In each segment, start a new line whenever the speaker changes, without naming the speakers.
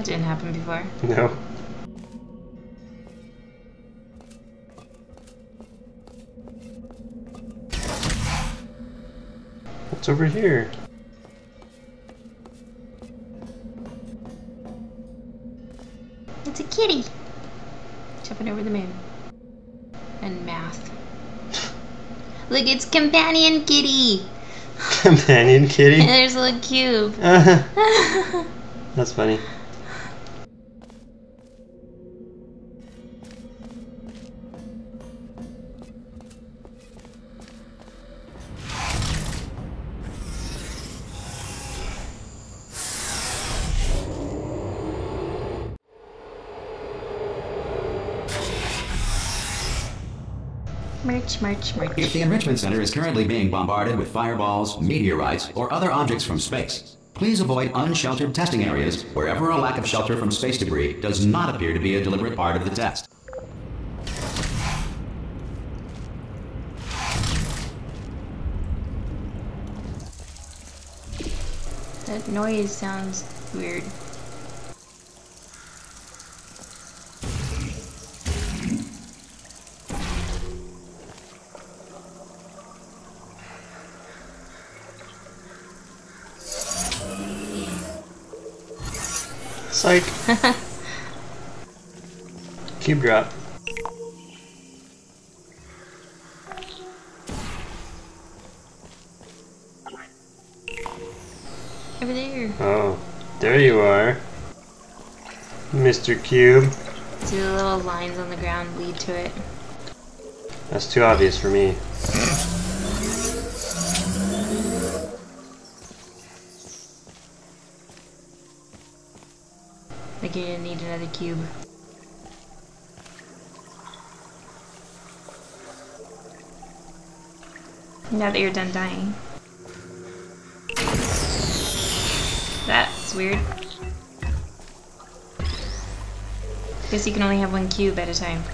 That didn't happen before.
No. What's over here?
It's a kitty. Jumping over the moon. And math. Look, it's companion kitty.
Companion kitty?
There's a little cube. Uh-huh.
That's funny.
Merch, merch, merch.
If the Enrichment Center is currently being bombarded with fireballs, meteorites, or other objects from space, please avoid unsheltered testing areas wherever a lack of shelter from space debris does not appear to be a deliberate part of the test.
That noise sounds weird.
Psych. Cube drop.
Over there.
Oh, there you are. Mr. Cube.
See the little lines on the ground lead to it.
That's too obvious for me.
Gonna need another cube. Now that you're done dying. That's weird. Guess you can only have one cube at a time.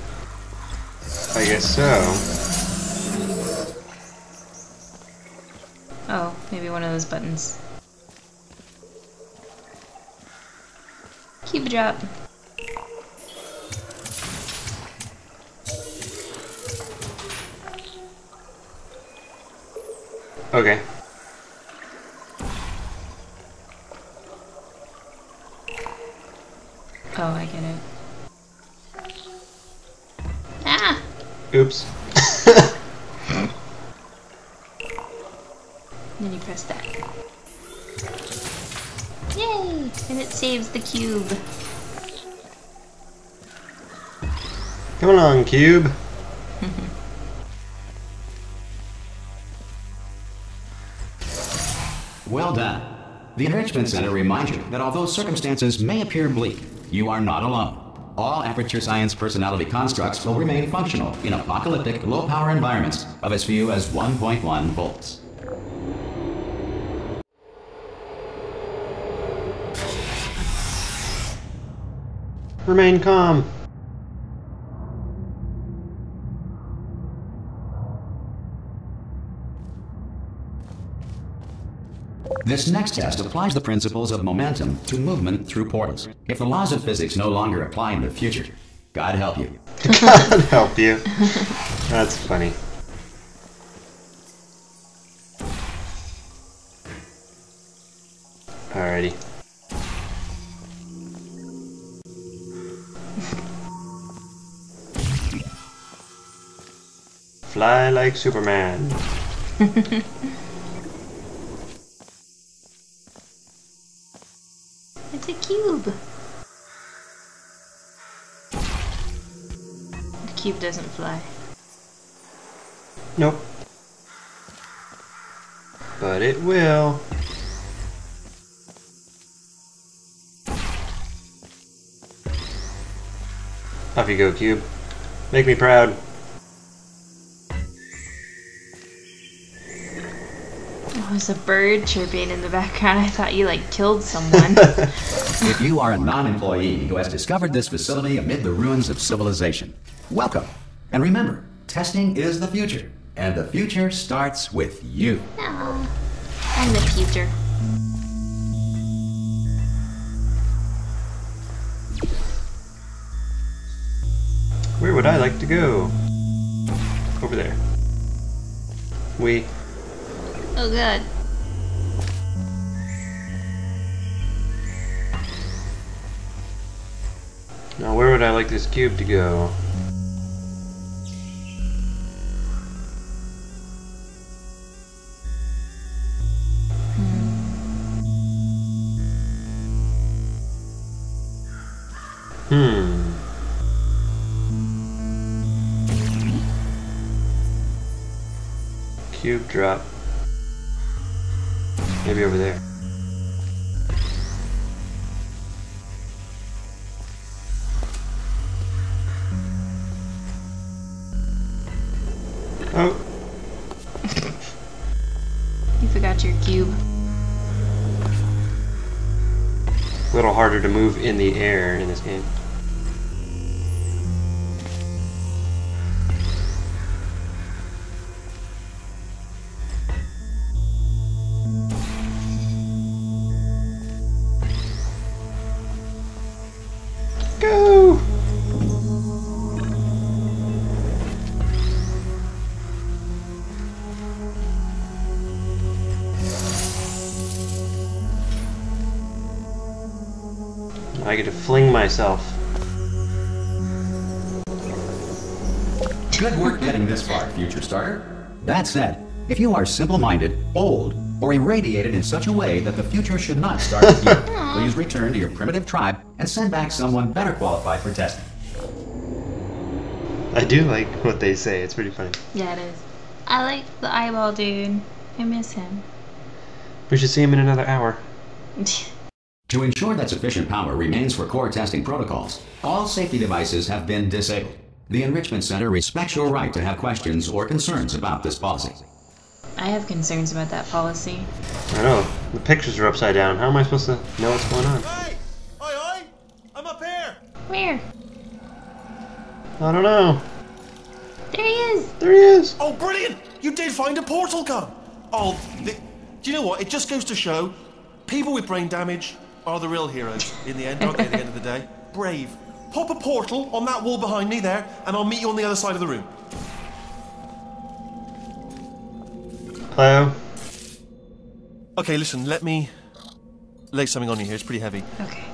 I guess so.
Oh, maybe one of those buttons. Cube drop.
Okay.
Oh, I get it. Ah!
Oops.
Then you press that. Yay! And it saves the cube.
Come along, Cube.
Well done. The Enrichment Center reminds you that although circumstances may appear bleak, you are not alone. All Aperture Science personality constructs will remain functional in apocalyptic, low-power environments of as few as 1.1 volts.
Remain calm.
This next test applies the principles of momentum to movement through portals. If the laws of physics no longer apply in the future, God help you.
God help you. That's funny. Alrighty. Fly like Superman.
It's a cube. The cube doesn't fly.
Nope. But it will. Off you go, Cube. Make me proud.
It was a bird chirping in the background. I thought you like killed someone.
if you are a non-employee who has discovered this facility amid the ruins of civilization, welcome. And remember, testing is the future, and the future starts with you.
Oh, I'm the future.
Where would I like to go? Over there. We
Oh god.
Now, where would I like this cube to go? Hmm. Cube drop. Maybe over there. Oh,
You forgot your cube.
a little harder to move in the air in this game. I get to fling myself.
Good work getting this far, future starter. That said, if you are simple-minded, old, or irradiated in such a way that the future should not start with you, please return to your primitive tribe and send back someone better qualified for testing.
I do like what they say, it's pretty funny.
Yeah, it is. I like the eyeball dude. I miss him.
We should see him in another hour.
To ensure that sufficient power remains for core testing protocols, all safety devices have been disabled. The Enrichment Center respects your right to have questions or concerns about this policy.
I have concerns about that policy.
I know, the pictures are upside down. How am I supposed to know what's going on?
Hey! Oi, oi! I'm up here!
Where?
I don't know.
There he is!
There he is!
Oh, brilliant! You did find a portal gun! Oh, the, do you know what? It just goes to show people with brain damage are the real heroes in the end, aren't they, at the end of the day? Brave. Pop a portal on that wall behind me there, and I'll meet you on the other side of the room.
Hello?
Okay, listen, let me lay something on you here. It's pretty heavy.
Okay.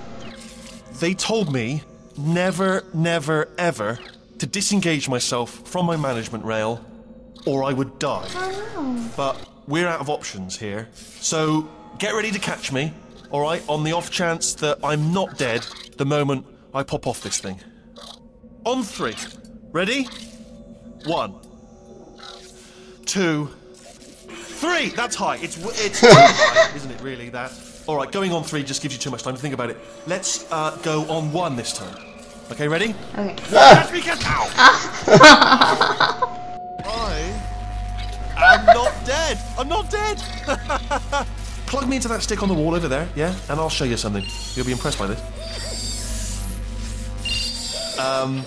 They told me never, never, ever to disengage myself from my management rail, or I would die.
Oh
But we're out of options here. So get ready to catch me, alright? On the off chance that I'm not dead the moment I pop off this thing. On three. Ready? One. Two. Three! That's high. It's it's too high, isn't it? Really? That. All right. Going on three just gives you too much time to think about it. Let's uh, go on one this time. Okay. Ready?
Okay.
Catch me, catch Ow! I am not dead. I'm not dead. Plug me into that stick on the wall over there, yeah, and I'll show you something. You'll be impressed by this. Um.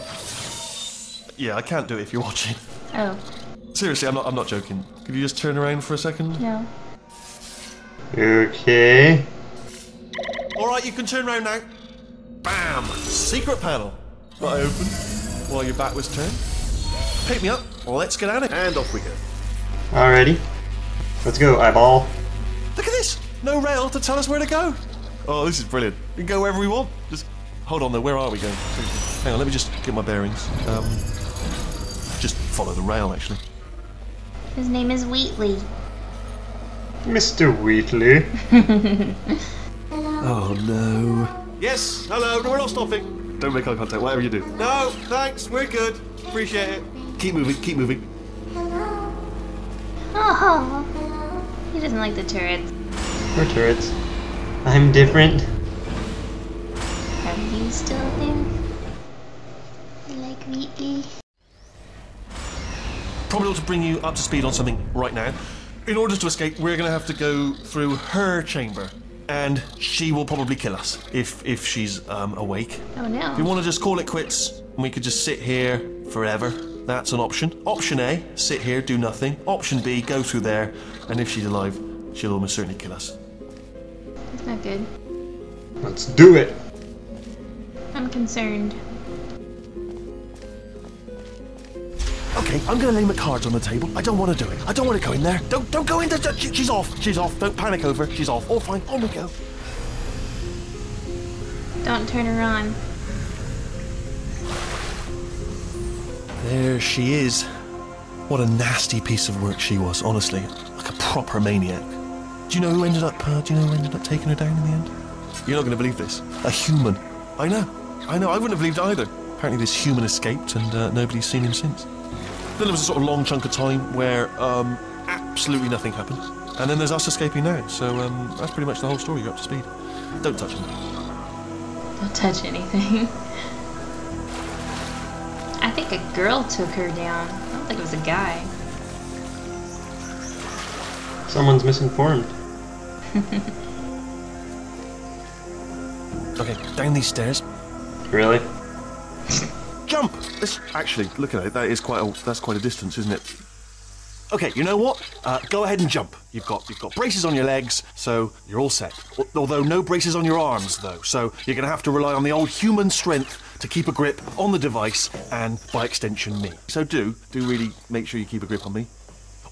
Yeah, I can't do it if you're watching.
Oh,
Seriously, I'm not. I'm not joking. Could you just turn around for a second?
no.
Okay.
All right, you can turn around now. Bam! Secret panel. That I opened while your back was turned. Pick me up. Let's get at it. And off we go.
Alrighty. Let's go, eyeball.
Look at this! No rail to tell us where to go. Oh, this is brilliant. We can go wherever we want. Just hold on though. Where are we going? Hang on. Let me just get my bearings. Um, just follow the rail, actually.
His name is Wheatley.
Mr. Wheatley.
Oh no. Yes. Hello. No, we're not stopping. Don't make eye contact. Whatever you do. No, thanks. We're good. Appreciate it. Keep moving. Keep moving.
Oh, he doesn't like the turrets.
Or turrets. I'm different.
Are you still there? You like Wheatley?
Probably ought to bring you up to speed on something right now. In order to escape, we're going to have to go through her chamber, and she will probably kill us if if she's um, awake.
Oh no.
If you want to just call it quits, and we could just sit here forever, that's an option. Option A, sit here, do nothing. Option B, go through there, and if she's alive, she'll almost certainly kill us.
That's not good.
Let's do it.
I'm concerned.
Okay, I'm gonna lay my cards on the table. I don't want to do it. I don't want to go in there. Don't don't go in there. She- She's off. She's off. Don't panic over. She's off. All fine. On we go.
Don't turn her on.
There she is. What a nasty piece of work she was, honestly. Like a proper maniac. Do you know who ended up? Uh, do you know who ended up taking her down in the end? You're not going to believe this. A human. I know. I know. I wouldn't have believed either. Apparently, this human escaped, and uh, nobody's seen him since. Then there was a sort of long chunk of time where um, absolutely nothing happened, and then there's us escaping now. So um, that's pretty much the whole story. You're up to speed. Don't touch him.
Don't touch anything. I think a girl took her down. I don't think it was a guy.
Someone's misinformed.
Okay, down these stairs.
Really?
Jump! This actually, look at it. That is quite a that's quite a distance, isn't it? Okay, you know what? Uh, go ahead and jump. You've got you've got braces on your legs, so you're all set. Although no braces on your arms, though. So you're going to have to rely on the old human strength to keep a grip on the device, and by extension, me. So do do really make sure you keep a grip on me.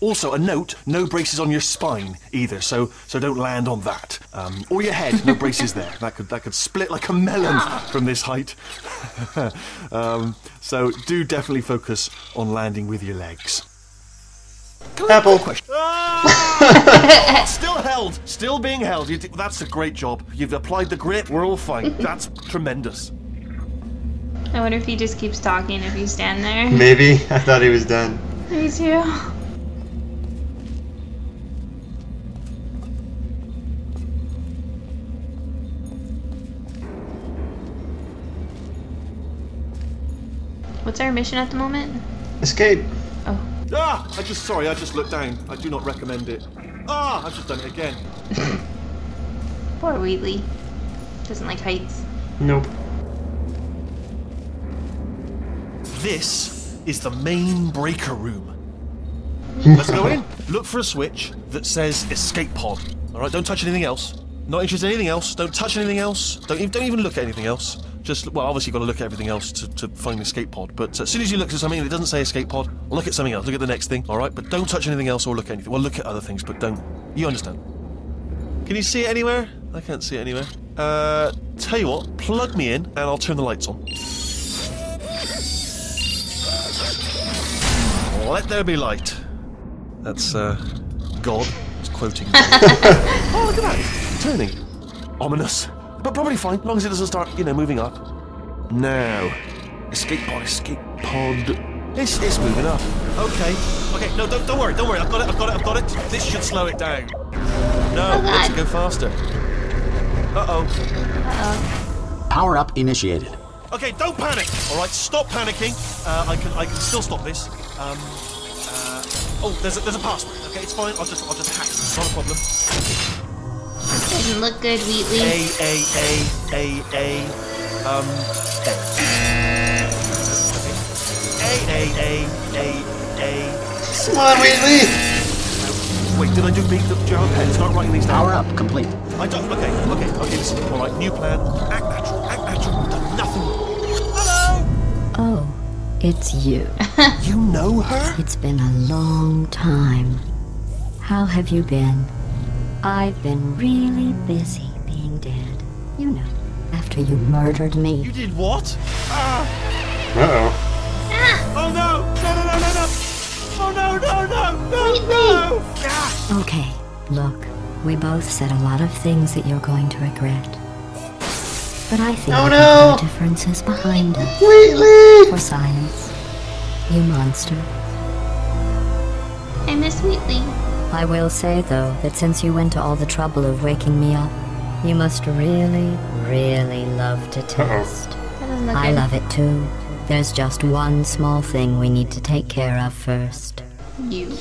Also, a note: no braces on your spine either. So so don't land on that. Um, or your head. No braces there. That could that could split like a melon from this height. um, so do definitely focus on landing with your legs.
Apple.
Ah! still held, still being held. You d- that's a great job. You've applied the grip. We're all fine. That's tremendous.
I wonder if he just keeps talking if you stand there.
Maybe. I thought he was done.
Me too. What's our mission at the moment?
Escape.
Oh,
Ah! I just sorry. I just looked down. I do not recommend it. Ah! I've just done it again.
poor Wheatley. Doesn't like heights.
Nope.
This is the main breaker room. Let's go in. Look for a switch that says escape pod. All right. Don't touch anything else. Not interested in anything else. Don't touch anything else. Don't even, don't even look at anything else. Just well, obviously you've got to look at everything else to, to find the escape pod. But as soon as you look at something and it doesn't say escape pod, look at something else. Look at the next thing. All right. But don't touch anything else or look at anything. Well, look at other things, but don't. You understand? Can you see it anywhere? I can't see it anywhere. Uh, tell you what, plug me in and I'll turn the lights on. Let there be light. That's, uh, God. It's quoting. God. oh, look at that. It's turning. Ominous. But probably fine, as long as it doesn't start, you know, moving up. Now. Escape pod, escape pod. It's, it's moving up. Okay. Okay, no, don't, don't worry, don't worry. I've got it, I've got it, I've got it. This should slow it down. No,
Oh,
it makes go faster. Uh-oh. Uh-oh.
Power up initiated.
Okay, don't panic. All right, stop panicking. Uh, I can, I can still stop this. Um, uh, oh, there's a, there's a password. Okay, it's fine. I'll just, I'll just hack. It's not a problem.
Doesn't look good, Wheatley.
A A A A A. Um. A A A A A.
Come on, Wheatley.
Wait, did I do beat the do you have a pen? Start writing these down.
Power up complete.
I don't. Okay, okay, okay. Listen. All right, new plan. Act natural. Act natural. I've done nothing. Hello.
Oh, it's you.
You know her?
It's been a long time. How have you been? I've been really busy being dead. You know, after you murdered me.
You did what? Ah.
Uh-oh.
Oh no! No no no no no! Oh no no no no no! Ah.
Okay, look, we both said a lot of things that you're going to regret. But I think
Oh, no.
put the differences behind us.
Wheatley!
For science. You monster.
I miss Wheatley.
I will say, though, that since you went to all the trouble of waking me up, you must really, really love to test.
That doesn't
I
good.
love it too. There's just one small thing we need to take care of first.
You.